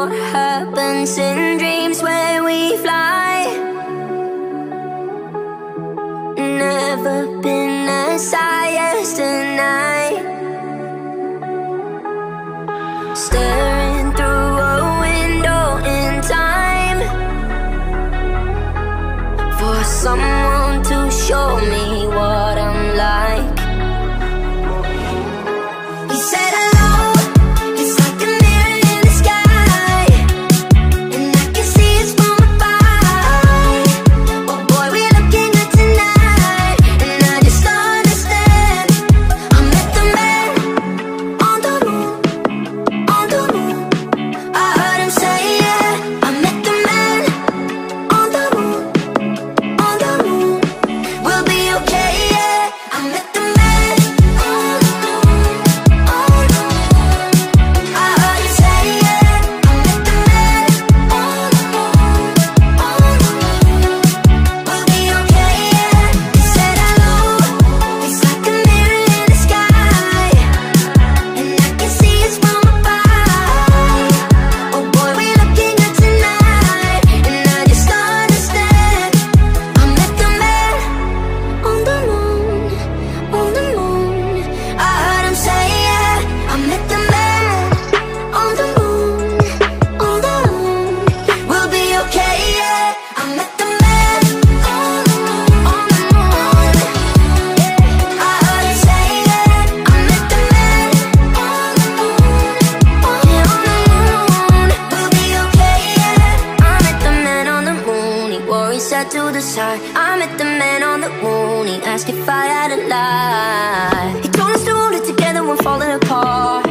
what happens in dreams where we fly. Never been as high as tonight. Staring through a window in time for someone to show me. to the side. I met the man on the moon. He asked if I had a lie. He told us to hold it together when falling apart.